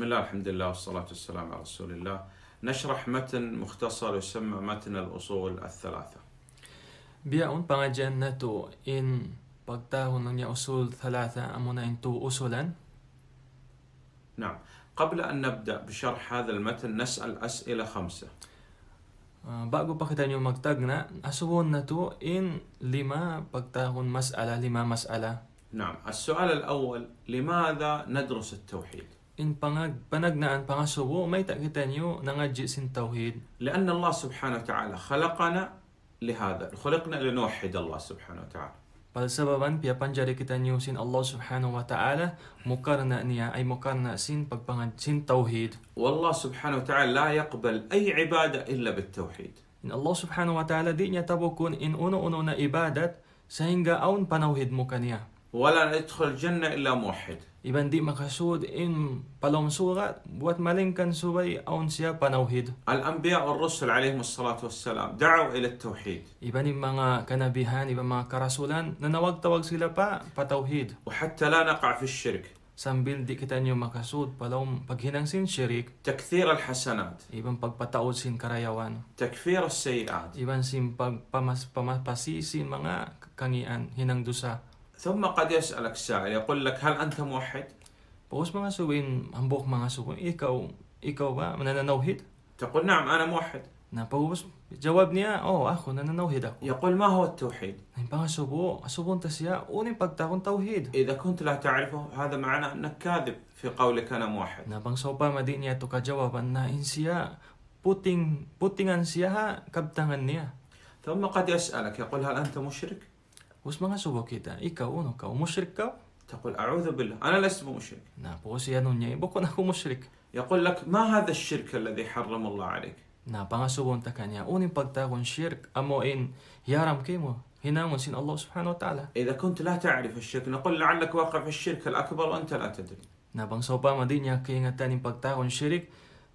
بسم الله الحمد لله والصلاة والسلام على رسول الله. نشرح متن مختصر يسمى متن الأصول الثلاثة. Biyaon pengajian na to in pagtahon ng usul thalatha amo na into usulan. نعم. قبل أن نبدأ بشرح هذا المتن نسأل أسئلة خمسة. bago pa kita nyo magtagna, asuwon na to in lima pagtahon mas'ala, lima mas'ala. نعم. السؤال الأول لماذا ندرس التوحيد؟ إن بنجنا أن بنشوه ما يتأكد أنيو سن توحيد لأن الله سبحانه وتعالى خلقنا لهذا خلقنا لنوحد الله سبحانه وتعالى. بل سببا بيا بنجاري كتانيو سن الله سبحانه وتعالى مقارنة نيا أي مقارنة سن بقبنج سن توحيد. والله سبحانه وتعالى لا يقبل أي عبادة إلا بالتوحيد. إن الله سبحانه وتعالى دين يتبوكون إن أونو أونو عبادة سهنجا أون بنوحد مكانيا ولا ندخل الجنة إلا موحد. إذا دي مقصود إن بلوم سورة بوت مالين كان سوري أون سيابا نوهيد. الأنبياء والرسل عليهم الصلاة والسلام دعوا إلى التوحيد. إذا ما كان بهان إذا ما كرسولا لنا وقت وقت با بتوحيد. وحتى لا نقع في الشرك. سامبيل دي كتان يوم مقصود بلوم بجينان سين شريك. تكثير الحسنات. إذا بق بتعود سين كرايوان. تكفير السيئات. إذا سين بق بمس بمس بسي سين مانا ثم قد يسألك السائل يقول لك هل أنت موحد؟ بوس مانا سوين هنبوخ مانا سوين إيكاو إيكاو من أنا نوحد؟ تقول نعم أنا موحد نعم، نا بوس جوابني أو أخو أنا نوحد يقول ما هو التوحيد؟ نعم، نا بانا سوبو سوبو أنت سيا أوني بكتاغون توحيد إذا كنت لا تعرفه هذا معناه أنك كاذب في قولك أنا موحد نعم، نا بان سوبا مديني أتوكا جوابا نا إنسيا بوتين بوتين أنسيا كابتان ثم قد يسألك يقول هل أنت مشرك؟ واش ما غنشوفو كي دار ايكاو نوكا تقول أعوذ بالله. أنا لست مشرك. نعم بوسي أنا نيي بوكو نكون مشرك. يقول لك ما هذا الشرك الذي حرم الله عليك؟ نعم بان شوفو أنت كان يا اون شرك. امو إن يا كيمو هنا ونسين الله سبحانه وتعالى. إذا كنت لا تعرف الشرك نقول لعلك واقع في الشرك الأكبر وأنت لا تدري. نعم بان شوفو ما دينيا كاين تاني امباكت شرك.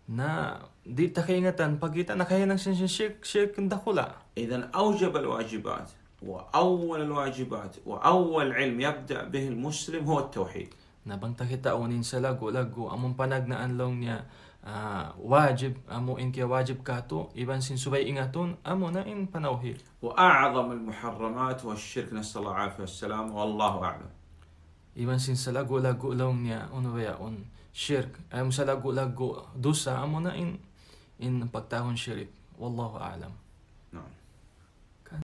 نا دي تخينا تن بقيت أنا خينا شيك شيك ندخلها اذا أوجب الواجبات وأول الواجبات وأول علم يبدأ به المسلم هو التوحيد. نبنتا كيتا أونين سلاغو لاغو أمون بانغنا أن لونيا آه، واجب أمو إنكي واجب كاتو ايبان سين سوباي اناتون أمو إن بانوهي وأعظم المحرمات هو الشرك نسأل الله العافية والسلام والله أعلم. ايبان سين سلاغو لاغو لونيا اون ويا أون شرك. ام سلاغو لاغو دوسا أمو إن إن بكتاون شرك. والله أعلم. نعم.